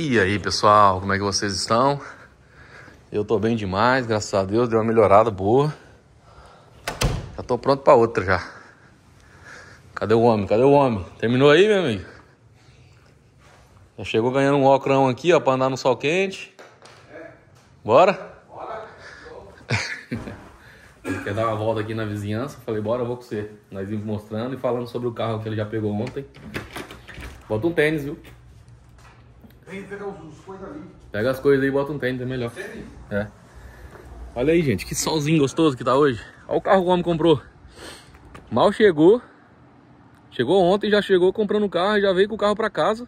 E aí pessoal, como é que vocês estão? Eu tô bem demais, graças a Deus, deu uma melhorada boa. Já tô pronto pra outra já. Cadê o homem? Cadê o homem? Terminou aí, meu amigo? Já chegou ganhando um ocrão aqui, ó, pra andar no sol quente. Bora? Bora! ele quer dar uma volta aqui na vizinhança. Falei, bora, eu vou com você. Nós vimos mostrando e falando sobre o carro que ele já pegou ontem. Bota um tênis, viu? Tem que pegar os, coisas ali. Pega as coisas aí e bota um tênis, é melhor. É. Olha aí, gente, que solzinho gostoso que tá hoje. Olha o carro que o homem comprou. Mal chegou. Chegou ontem, já chegou comprando o carro, já veio com o carro pra casa.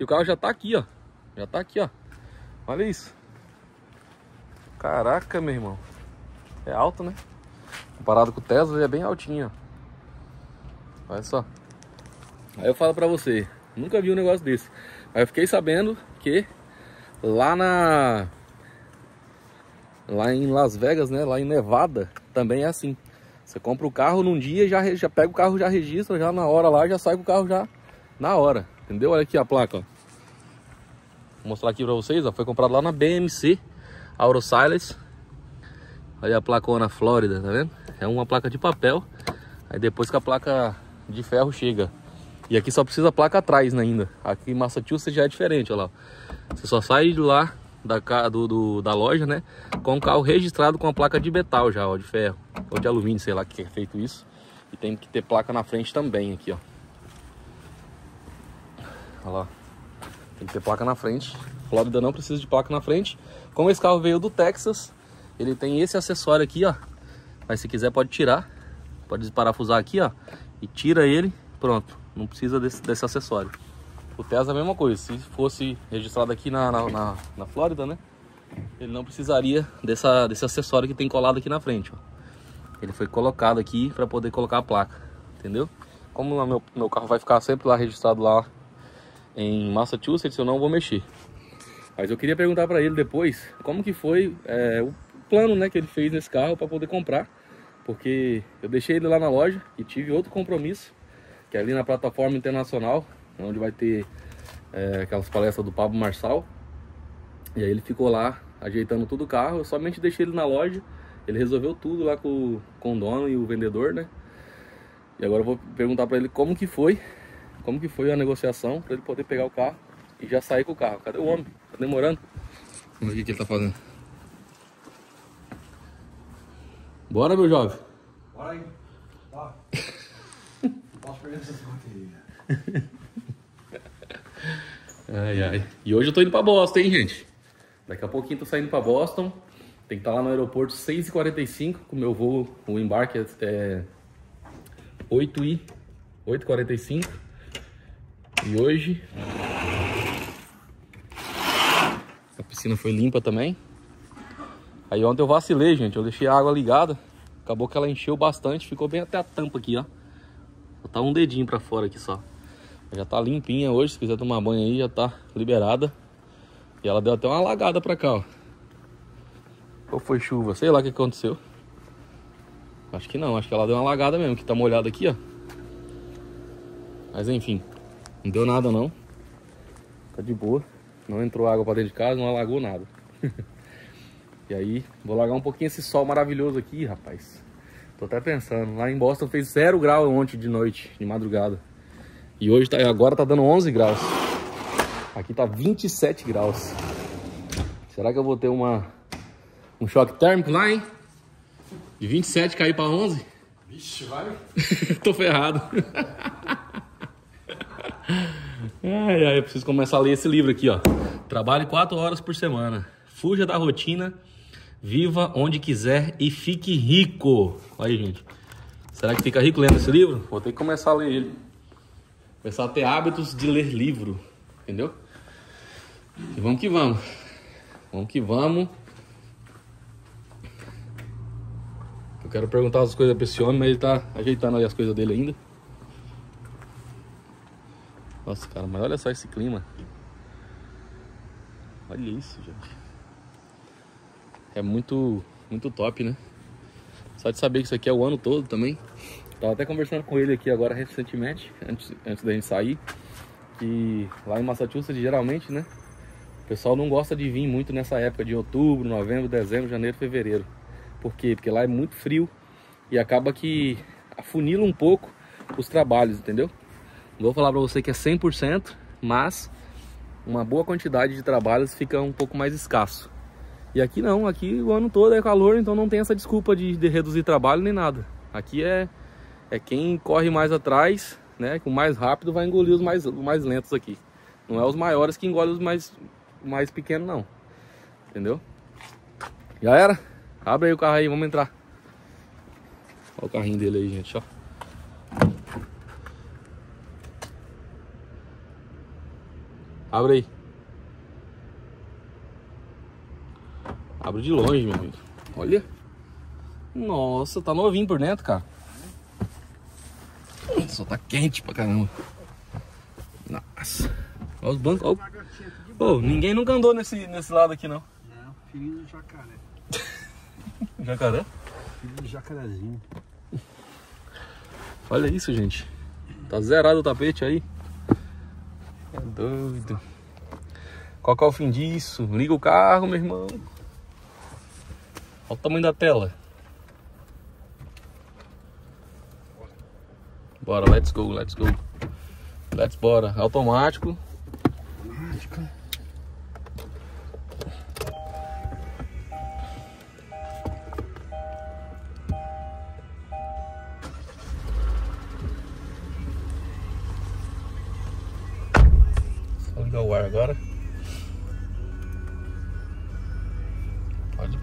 E o carro já tá aqui, ó. Já tá aqui, ó. Olha isso. Caraca, meu irmão. É alto, né? Comparado com o Tesla, ele é bem altinho, ó. Olha só. Aí eu falo pra você, nunca vi um negócio desse. Aí eu fiquei sabendo que lá na lá em Las Vegas, né, lá em Nevada, também é assim. Você compra o carro num dia, já já pega o carro, já registra, já na hora lá, já sai com o carro já na hora, entendeu? Olha aqui a placa, ó. Vou mostrar aqui para vocês, ó, foi comprado lá na BMC Silas. Olha a placona Flórida, tá vendo? É uma placa de papel. Aí depois que a placa de ferro chega, e aqui só precisa placa atrás né, ainda. Aqui em Massachusetts já é diferente, olha lá. Você só sai de lá da, do, do, da loja, né? Com o carro registrado com a placa de metal já, ó, de ferro. Ou de alumínio, sei lá que é feito isso. E tem que ter placa na frente também aqui, ó. Olha lá. Tem que ter placa na frente. Flórida não precisa de placa na frente. Como esse carro veio do Texas, ele tem esse acessório aqui, ó. Mas se quiser pode tirar. Pode desparafusar aqui, ó. E tira ele, pronto não precisa desse, desse acessório. O Tesla é a mesma coisa, se fosse registrado aqui na, na, na, na Flórida, né? Ele não precisaria dessa, desse acessório que tem colado aqui na frente, ó. Ele foi colocado aqui para poder colocar a placa, entendeu? Como meu, meu carro vai ficar sempre lá registrado lá em Massachusetts, eu não vou mexer. Mas eu queria perguntar para ele depois como que foi é, o plano né, que ele fez nesse carro para poder comprar. Porque eu deixei ele lá na loja e tive outro compromisso que é ali na plataforma internacional, onde vai ter é, aquelas palestras do Pablo Marçal. E aí ele ficou lá ajeitando tudo o carro, eu somente deixei ele na loja, ele resolveu tudo lá com, com o dono e o vendedor, né? E agora eu vou perguntar para ele como que foi, como que foi a negociação para ele poder pegar o carro e já sair com o carro. Cadê o homem? Tá demorando? Vamos ver o que ele tá fazendo. Bora, meu jovem. Bora aí. Tá. Ai, ai. E hoje eu tô indo pra Boston, hein, gente? Daqui a pouquinho tô saindo pra Boston. Tem que estar tá lá no aeroporto 6h45 com o meu voo. O embarque é 8 e 8h45. E hoje a piscina foi limpa também. Aí ontem eu vacilei, gente. Eu deixei a água ligada. Acabou que ela encheu bastante. Ficou bem até a tampa aqui, ó. Tá um dedinho pra fora aqui só. Já tá limpinha hoje, se quiser tomar banho aí, já tá liberada. E ela deu até uma lagada pra cá, ó. Ou foi chuva, sei lá o que aconteceu. Acho que não, acho que ela deu uma lagada mesmo, que tá molhada aqui, ó. Mas enfim, não deu nada não. Tá de boa. Não entrou água pra dentro de casa, não alagou nada. e aí, vou largar um pouquinho esse sol maravilhoso aqui, rapaz. Tô até pensando. Lá em Boston fez 0 grau ontem de noite, de madrugada. E hoje, tá, agora tá dando 11 graus. Aqui tá 27 graus. Será que eu vou ter uma, um choque térmico lá, hein? De 27 cair pra 11? Vixe, vai. Tô ferrado. ai, ai, eu preciso começar a ler esse livro aqui, ó. Trabalhe 4 horas por semana. Fuja da rotina Viva onde quiser e fique rico. Olha aí, gente. Será que fica rico lendo esse livro? Vou ter que começar a ler ele. Começar a ter hábitos de ler livro. Entendeu? E vamos que vamos. Vamos que vamos. Eu quero perguntar as coisas pra esse homem, mas ele tá ajeitando ali as coisas dele ainda. Nossa, cara, mas olha só esse clima. Olha isso, gente é muito, muito top, né? Só de saber que isso aqui é o ano todo também. Tava até conversando com ele aqui agora recentemente, antes, antes da gente sair, que lá em Massachusetts geralmente, né? pessoal não gosta de vir muito nessa época de outubro, novembro, dezembro, janeiro, fevereiro. Por quê? Porque lá é muito frio e acaba que afunila um pouco os trabalhos, entendeu? Não vou falar para você que é 100%, mas uma boa quantidade de trabalhos fica um pouco mais escasso. E aqui não, aqui o ano todo é calor, então não tem essa desculpa de, de reduzir trabalho nem nada. Aqui é, é quem corre mais atrás, né? O mais rápido vai engolir os mais, mais lentos aqui. Não é os maiores que engolem os mais, mais pequenos, não. Entendeu? Já era? Abre aí o carro aí, vamos entrar. Olha o carrinho dele aí, gente, ó. Abre aí. Abre de longe, meu amigo. Olha. Nossa, tá novinho por dentro, cara. Só tá quente pra caramba. Nossa. Olha os bancos. Olha. Oh, ninguém nunca andou nesse, nesse lado aqui, não. Não, filhinho do jacaré. Jacaré? Filho do jacarezinho. Olha isso, gente. Tá zerado o tapete aí. É doido. Qual que é o fim disso? Liga o carro, meu irmão. Olha o tamanho da tela. Bora, let's go, let's go. Let's bora. Automático. Só ligar o ar agora.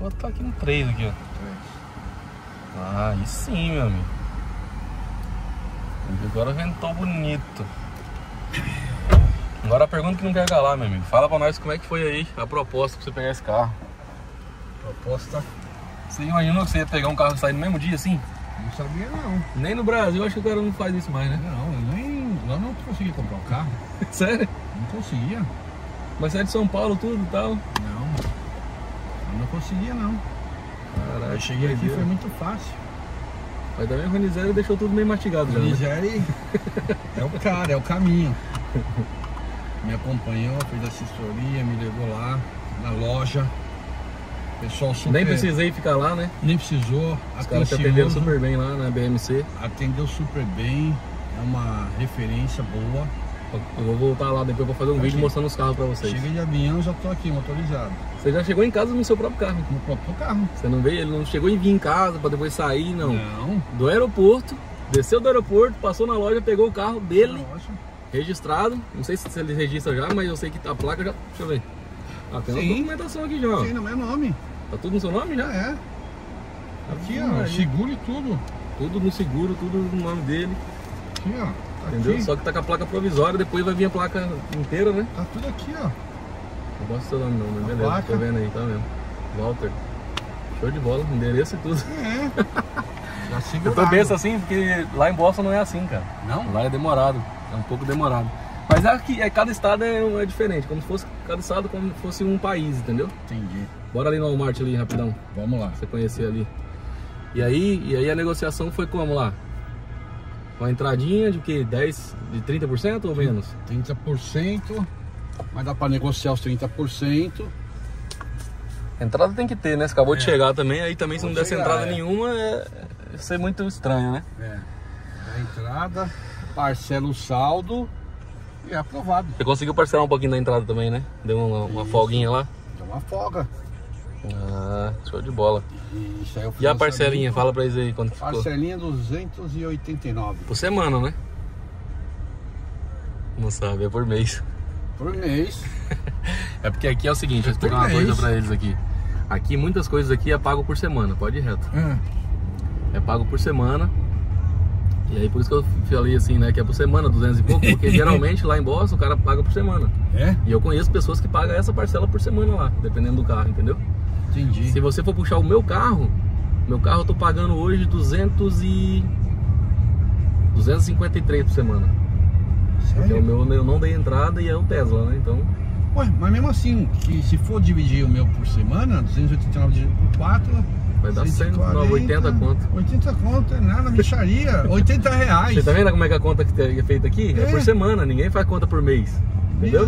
Botar aqui no 3 aqui, ó. Ah, aí sim, meu amigo. Agora ventou bonito. Agora a pergunta que não quer calar, meu amigo. Fala pra nós como é que foi aí a proposta pra você pegar esse carro. Proposta. Você imaginou que você ia pegar um carro e sair no mesmo dia assim? Não sabia não. Nem no Brasil, acho que o cara não faz isso mais, né? Não, eu nem. Lá não consegui comprar um carro. Sério? Não conseguia. Mas você é de São Paulo, tudo e tal. Conseguia não. Caraca, Eu cheguei aqui, foi muito fácil. Mas também o Ronizério deixou tudo meio mastigado já. né? Nigéria é o cara, é o caminho. Me acompanhou, fez assessoria, me levou lá na loja. Pessoal super. Nem precisei ficar lá, né? Nem precisou. Os caras atencioso, super bem lá na BMC. Atendeu super bem. É uma referência boa. Eu vou voltar lá depois pra fazer um vídeo mostrando os carros pra vocês. Cheguei de avião, já tô aqui motorizado. Você já chegou em casa no seu próprio carro. No próprio carro. Você não veio, ele não chegou em vir em casa pra depois sair, não. Não. Do aeroporto, desceu do aeroporto, passou na loja, pegou o carro dele, Loja. registrado. Não sei se ele registra já, mas eu sei que a placa já. Deixa eu ver. Ah, tem uma Sim. documentação aqui já. Sim, no meu nome. Tá tudo no seu nome já? Já é. Aqui, Ah, ó. aí. Seguro e tudo. Tudo no seguro, tudo no nome dele. Aqui, ó. Entendeu? aqui. Só que tá com a placa provisória, depois vai vir a placa inteira, né? Tá tudo aqui, ó. Não posso seu nome não, mas A beleza, placa. tô vendo aí, tá vendo? Walter. Show de bola, endereço e tudo. É. Já Eu tô penso assim, porque lá em Boston não é assim, cara. Não? Lá é demorado, é um pouco demorado. Mas é que é, cada estado é, é diferente, como se fosse cada estado como se fosse um país, entendeu? Entendi. Bora ali no Walmart ali rapidão, Vamos lá. pra você conhecer ali. E aí, e aí a negociação foi como lá? Com a entradinha de que 10, de 30% ou menos? 30%. Mas dá pra negociar os 30%. Entrada tem que ter, né? Você acabou de É. chegar também, aí também se não desse de entrada é. nenhuma, é, ia ser muito estranho, né? É. Da entrada, parcela o saldo e é aprovado. Você conseguiu parcelar um pouquinho da entrada também, né? Deu uma, uma folguinha lá. Dá uma folga. Ah, show de bola. E, isso aí é E a parcelinha? Fala pra eles aí quanto ficou. Parcelinha 289 Por semana, né? Não sabe, é por mês. por mês. É porque aqui é o seguinte, deixa eu explicar uma mês. coisa pra eles aqui. Aqui muitas coisas aqui é pago por semana, pode ir reto. É pago por semana. E aí por isso que eu falei assim, né, que é por semana, 200 e pouco, porque geralmente lá em Boston o cara paga por semana. É? E eu conheço pessoas que pagam essa parcela por semana lá, dependendo do carro, entendeu? Entendi. Se você for puxar o meu carro, meu carro eu tô pagando hoje 200 e 253 por semana. Porque o Sério? meu eu não dei entrada e é o Tesla, né? Então, Ué, mas mesmo assim, que se for dividir o meu por semana, 289 dividido por 4, Vai dar 180 conto. 80 conto, é nada, micharia. 80 reais. você tá vendo como é que a conta que é feita aqui? É, É. por semana, ninguém faz conta por mês. Entendeu?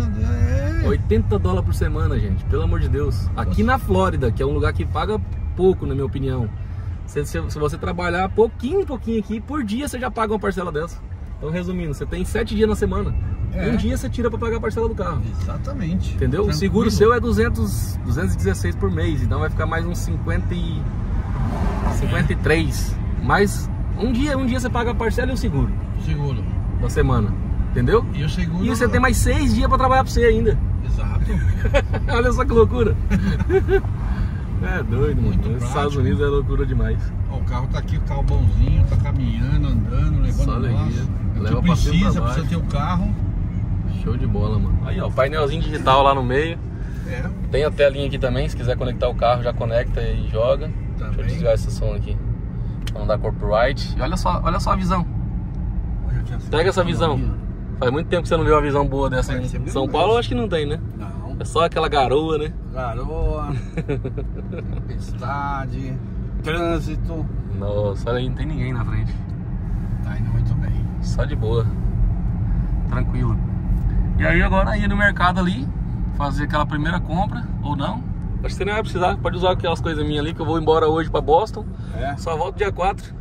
É. 80 dólares por semana, gente. Pelo amor de Deus. Aqui na Flórida, que é um lugar que paga pouco, na minha opinião. Se, se- se você trabalhar pouquinho, pouquinho aqui, por dia você já paga uma parcela dessa. Então, resumindo, você tem 7 dias na semana. É. Um dia você tira pra pagar a parcela do carro. Exatamente. Entendeu? O Tranquilo. seguro seu é 200, 216 por mês, então vai ficar mais uns 50 e 53. Mas um dia, um dia você paga a parcela e o seguro Seguro. da semana. Entendeu? E seguro. E você tem mais seis dias pra trabalhar pra você ainda. Exato. Olha só que loucura. É doido, Muito mano. Nos Estados. Unidos é loucura demais. Ó, o carro tá aqui, o carro bonzinho, tá caminhando, andando, levando Só alegria. É o Leva precisa, pra baixo. precisa ter o carro. Show de bola, mano. Aí, ó, painelzinho digital lá no meio. É. Tem a telinha aqui também, se quiser conectar o carro, já conecta e joga. Deixa eu Também. desligar esse som aqui. Pra não dar copyright. E olha só, olha só a visão. Olha Pega essa visão. Faz muito tempo que você não viu uma visão boa dessa em São? Paulo, eu acho que não tem, né? Não. É só aquela garoa, né? Garoa, tempestade, trânsito. Nossa, olha aí, não tem ninguém na frente. Tá indo muito bem. Só de boa. Tranquilo. E aí agora ir no mercado ali, fazer aquela primeira compra, ou não. Acho que você não vai precisar, pode usar aquelas coisas minhas ali, que eu vou embora hoje pra Boston. É. Só volto dia 4.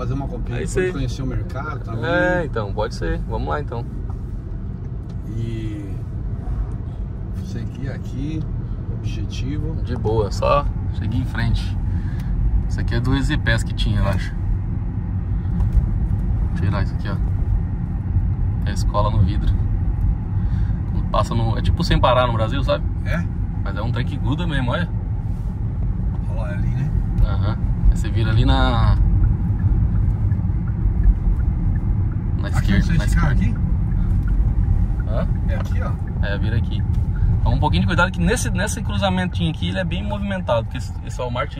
Fazer uma comprinha Aí pra você- conhecer o mercado também. É, então, pode ser. Vamos lá então. E seguir aqui, objetivo. De boa, só seguir em frente. Isso aqui é do EasyPass que tinha, eu acho. Tirar isso aqui, ó. É a escola no vidro. Quando passa no. É tipo sem parar no Brasil, sabe? É? Mas é um trem que gruda mesmo, olha. Olha lá ali, né? Aham. Aí você vira ali na. Na Aqui esquerda. Na esquerda. aqui? Hã? É aqui, ó. É, vira aqui. Então um pouquinho de cuidado que nesse, nesse cruzamentinho aqui ele é bem movimentado, porque esse, esse Walmart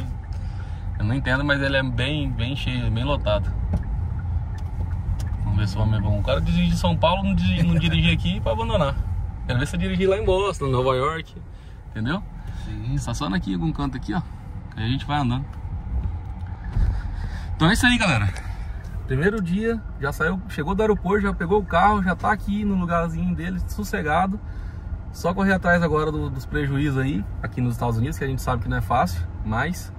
eu não entendo, mas ele é bem, bem cheio, bem lotado. Vamos ver se o homem é bom. O cara dirige de São Paulo, não dirige, não dirige aqui pra abandonar. Quero ver se eu dirigir lá em Boston, Nova York. Entendeu? Sim. Estaciona aqui em algum canto aqui, ó. Que aí a gente vai andando. Então é isso aí, galera. Primeiro dia, já saiu, chegou do aeroporto, já pegou o carro, já tá aqui no lugarzinho dele, sossegado. Só correr atrás agora do- dos prejuízos aí, aqui nos Estados Unidos, que a gente sabe que não é fácil, mas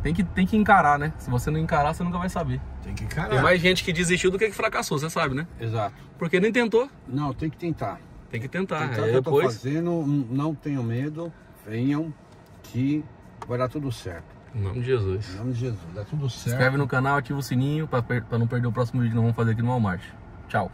tem que, tem que encarar, né? Se você não encarar, você nunca vai saber. Tem que encarar. Tem mais gente que desistiu do que que fracassou, você sabe, né? Exato. Porque nem tentou, Não, tem que tentar. tem que tentar. Tentar eu tô depois, fazendo, não tenham medo, venham que vai dar tudo certo. Em nome de Jesus. Em nome de Jesus, dá tudo Se certo. inscreve no canal, ativa o sininho pra, per- pra não perder o próximo vídeo que nós vamos fazer aqui no Walmart. Tchau.